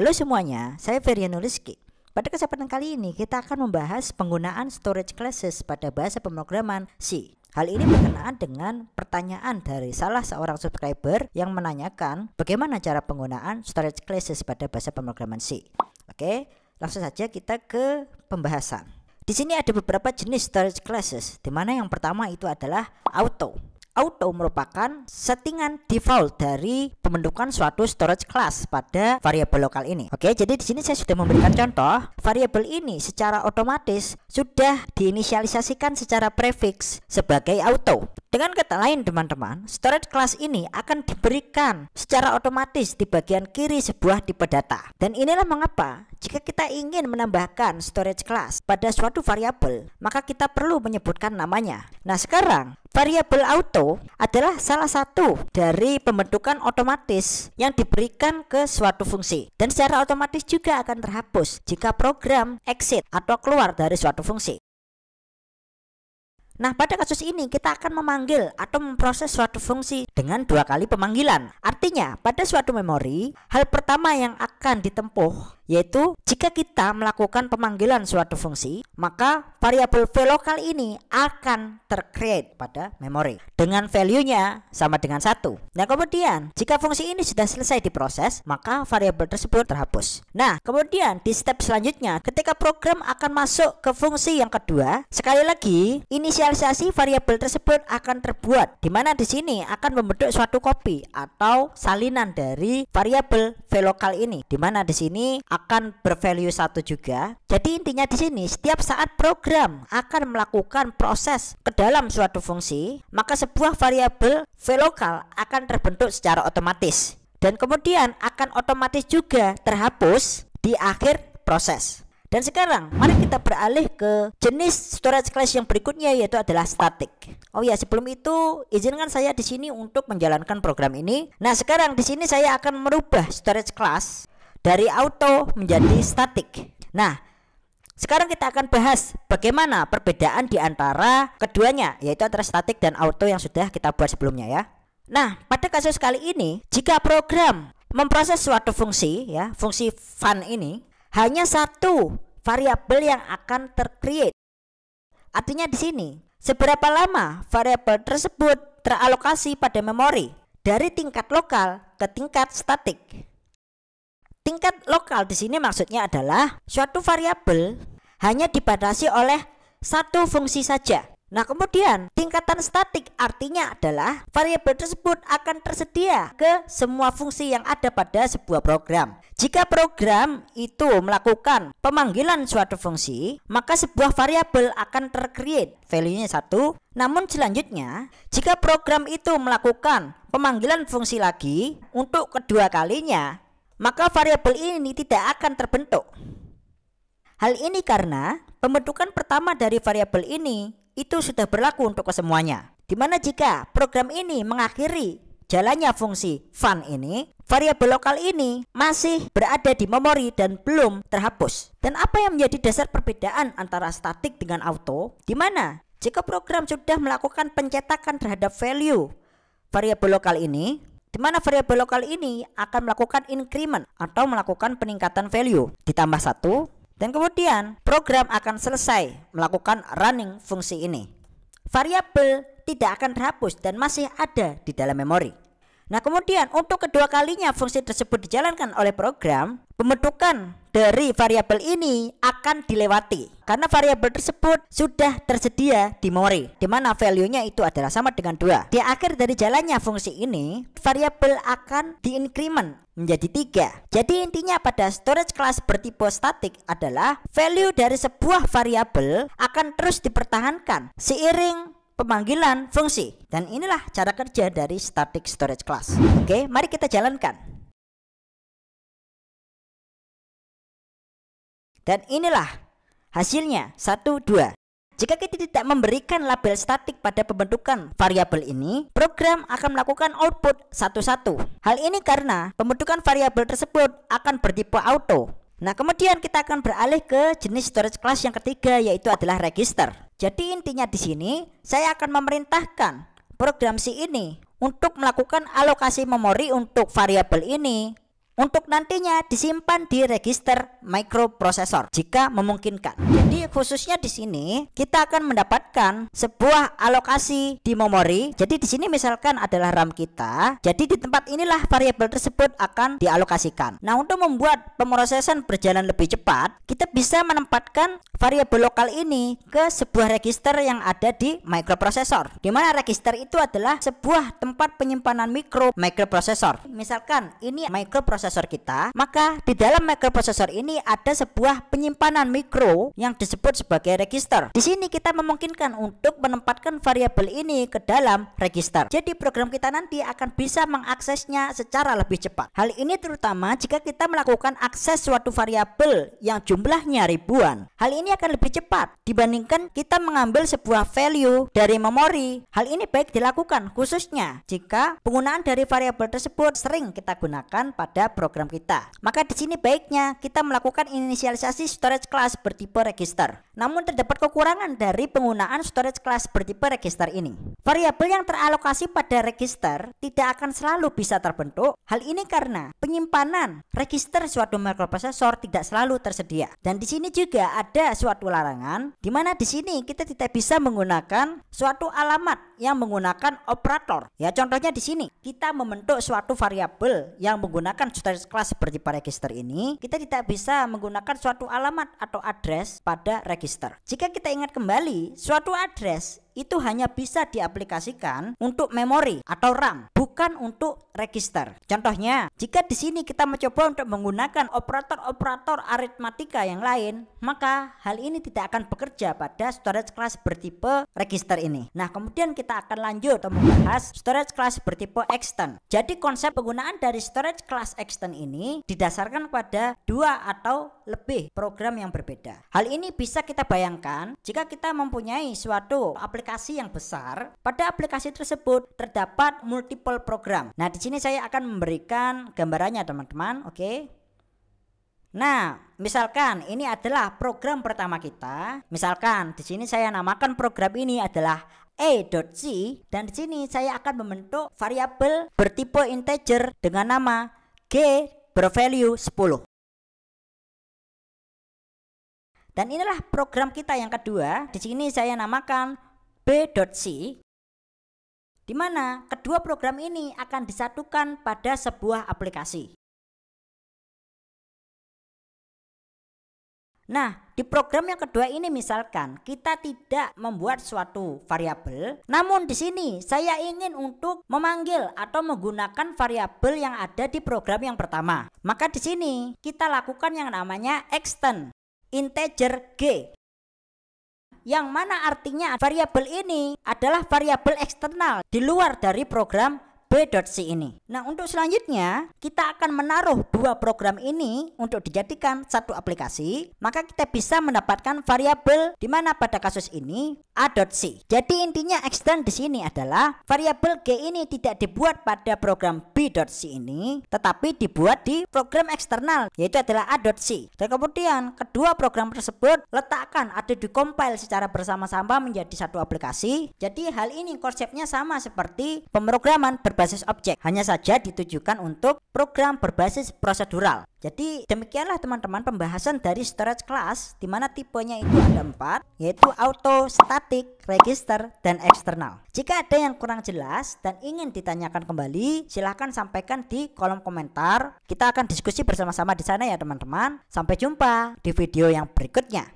Halo semuanya, saya Feriano Rizky. Pada kesempatan kali ini kita akan membahas penggunaan storage classes pada bahasa pemrograman C. Hal ini berkenaan dengan pertanyaan dari salah seorang subscriber yang menanyakan bagaimana cara penggunaan storage classes pada bahasa pemrograman C. Oke, langsung saja kita ke pembahasan. Di sini ada beberapa jenis storage classes, di mana yang pertama itu adalah auto auto merupakan settingan default dari pembentukan suatu storage class pada variabel lokal ini. Oke, jadi di sini saya sudah memberikan contoh variabel ini secara otomatis sudah diinisialisasikan secara prefix sebagai auto. Dengan kata lain teman-teman, storage class ini akan diberikan secara otomatis di bagian kiri sebuah tipe data. Dan inilah mengapa jika kita ingin menambahkan storage class pada suatu variabel, maka kita perlu menyebutkan namanya. Nah, sekarang variabel auto adalah salah satu dari pembentukan otomatis yang diberikan ke suatu fungsi dan secara otomatis juga akan terhapus jika program exit atau keluar dari suatu fungsi. Nah, pada kasus ini kita akan memanggil atau memproses suatu fungsi dengan dua kali pemanggilan. Artinya, pada suatu memori, hal pertama yang akan ditempuh yaitu jika kita melakukan pemanggilan suatu fungsi, maka variabel vlocale ini akan tercreate pada memori dengan value-nya sama dengan satu. Nah kemudian jika fungsi ini sudah selesai diproses, maka variabel tersebut terhapus. Nah kemudian di step selanjutnya, ketika program akan masuk ke fungsi yang kedua, sekali lagi inisialisasi variabel tersebut akan terbuat, di mana di sini akan membentuk suatu copy atau salinan dari variabel vlocale ini, di mana di sini akan bervalue satu juga. Jadi intinya di sini setiap saat program akan melakukan proses ke dalam suatu fungsi, maka sebuah variabel vlocale akan terbentuk secara otomatis dan kemudian akan otomatis juga terhapus di akhir proses. Dan sekarang mari kita beralih ke jenis storage class yang berikutnya yaitu adalah static. Oh ya, sebelum itu izinkan saya di sini untuk menjalankan program ini. Nah, sekarang di sini saya akan merubah storage class dari auto menjadi static. Nah, sekarang kita akan bahas bagaimana perbedaan di antara keduanya, yaitu antara static dan auto yang sudah kita buat sebelumnya ya. Nah, pada kasus kali ini, jika program memproses suatu fungsi, ya, fungsi fun ini, hanya satu variabel yang akan tercreate. Artinya di sini, seberapa lama variabel tersebut teralokasi pada memori dari tingkat lokal ke tingkat statik. Tingkat lokal di sini maksudnya adalah suatu variabel hanya dibatasi oleh satu fungsi saja. Nah, kemudian tingkatan statik artinya adalah variabel tersebut akan tersedia ke semua fungsi yang ada pada sebuah program. Jika program itu melakukan pemanggilan suatu fungsi, maka sebuah variabel akan tercreate value-nya satu. Namun selanjutnya, jika program itu melakukan pemanggilan fungsi lagi untuk kedua kalinya, maka variabel ini tidak akan terbentuk. Hal ini karena pembentukan pertama dari variabel ini itu sudah berlaku untuk kesemuanya. Di mana jika program ini mengakhiri jalannya fungsi fun ini, variabel lokal ini masih berada di memori dan belum terhapus. Dan apa yang menjadi dasar perbedaan antara statik dengan auto? Di mana jika program sudah melakukan pencetakan terhadap value variabel lokal ini, di mana variabel lokal ini akan melakukan increment atau melakukan peningkatan value ditambah satu dan kemudian program akan selesai melakukan running fungsi ini. Variabel tidak akan terhapus dan masih ada di dalam memori. Nah kemudian untuk kedua kalinya fungsi tersebut dijalankan oleh program, pembentukan dari variabel ini akan dilewati karena variabel tersebut sudah tersedia di memori di mana value-nya itu adalah sama dengan dua. Di akhir dari jalannya fungsi ini, variabel akan diincrement menjadi tiga. Jadi intinya pada storage class bertipe static adalah value dari sebuah variabel akan terus dipertahankan seiring pemanggilan fungsi. Dan inilah cara kerja dari static storage class. Oke, mari kita jalankan. Dan inilah hasilnya 1 2. Jika kita tidak memberikan label statik pada pembentukan variabel ini, program akan melakukan output satu-satu. Hal ini karena pembentukan variabel tersebut akan bertipe auto. Nah, kemudian kita akan beralih ke jenis storage class yang ketiga yaitu adalah register. Jadi intinya di sini saya akan memerintahkan program C ini untuk melakukan alokasi memori untuk variabel ini untuk nantinya disimpan di register microprosesor jika memungkinkan. Jadi khususnya di sini kita akan mendapatkan sebuah alokasi di memori. Jadi di sini misalkan adalah RAM kita. Jadi di tempat inilah variabel tersebut akan dialokasikan. Nah, untuk membuat pemrosesan berjalan lebih cepat, kita bisa menempatkan variabel lokal ini ke sebuah register yang ada di microprosesor. Di mana register itu adalah sebuah tempat penyimpanan mikro microprosesor. Misalkan ini microprosesor kita, maka di dalam microprosesor ini ada sebuah penyimpanan mikro yang disebut sebagai register. Di sini kita memungkinkan untuk menempatkan variabel ini ke dalam register. Jadi program kita nanti akan bisa mengaksesnya secara lebih cepat. Hal ini terutama jika kita melakukan akses suatu variabel yang jumlahnya ribuan. Hal ini akan lebih cepat dibandingkan kita mengambil sebuah value dari memori. Hal ini baik dilakukan khususnya jika penggunaan dari variabel tersebut sering kita gunakan pada program kita. Maka di sini baiknya kita melakukan inisialisasi storage class bertipe register. Namun terdapat kekurangan dari penggunaan storage class bertipe register ini. Variabel yang teralokasi pada register tidak akan selalu bisa terbentuk. Hal ini karena penyimpanan register suatu microprosesor tidak selalu tersedia. Dan di sini juga ada suatu larangan di mana di sini kita tidak bisa menggunakan suatu alamat yang menggunakan operator. Ya contohnya di sini kita membentuk suatu variabel yang menggunakan storage class bertipe register ini, kita tidak bisa menggunakan suatu alamat atau address pada register. Jika kita ingat kembali, suatu address itu hanya bisa diaplikasikan untuk memori atau RAM, bukan untuk register. Contohnya, jika di sini kita mencoba untuk menggunakan operator-operator aritmatika yang lain, maka hal ini tidak akan bekerja pada storage class bertipe register ini. Nah, kemudian kita akan lanjut untuk membahas storage class bertipe extend. Jadi konsep penggunaan dari storage class extend ini didasarkan pada dua atau lebih program yang berbeda. Hal ini bisa kita bayangkan jika kita mempunyai suatu aplikasi yang besar, pada aplikasi tersebut terdapat multiple program. Nah, di sini saya akan memberikan gambarannya, teman-teman. Oke. Okay? Nah, misalkan ini adalah program pertama kita. Misalkan di sini saya namakan program ini adalah a.c dan di sini saya akan membentuk variabel bertipe integer dengan nama g bervalue 10. Dan inilah program kita yang kedua. Di sini saya namakan B.C di mana kedua program ini akan disatukan pada sebuah aplikasi. Nah, di program yang kedua ini misalkan kita tidak membuat suatu variabel, namun di sini saya ingin untuk memanggil atau menggunakan variabel yang ada di program yang pertama. Maka di sini kita lakukan yang namanya extend integer g. Yang mana artinya variabel ini adalah variabel eksternal di luar dari program B.C ini. Nah untuk selanjutnya kita akan menaruh dua program ini untuk dijadikan satu aplikasi maka kita bisa mendapatkan variabel di mana pada kasus ini A.C. Jadi intinya extend di sini adalah variabel G ini tidak dibuat pada program B.C ini tetapi dibuat di program eksternal yaitu adalah A.C. Dan kemudian kedua program tersebut letakkan atau dikompil secara bersama-sama menjadi satu aplikasi. Jadi hal ini konsepnya sama seperti pemrograman berbasis berbasis objek, hanya saja ditujukan untuk program berbasis prosedural. Jadi demikianlah teman-teman pembahasan dari storage class di mana tipenya itu ada empat yaitu auto, static, register, dan eksternal. Jika ada yang kurang jelas dan ingin ditanyakan kembali, silahkan sampaikan di kolom komentar. Kita akan diskusi bersama-sama di sana ya teman-teman. Sampai jumpa di video yang berikutnya.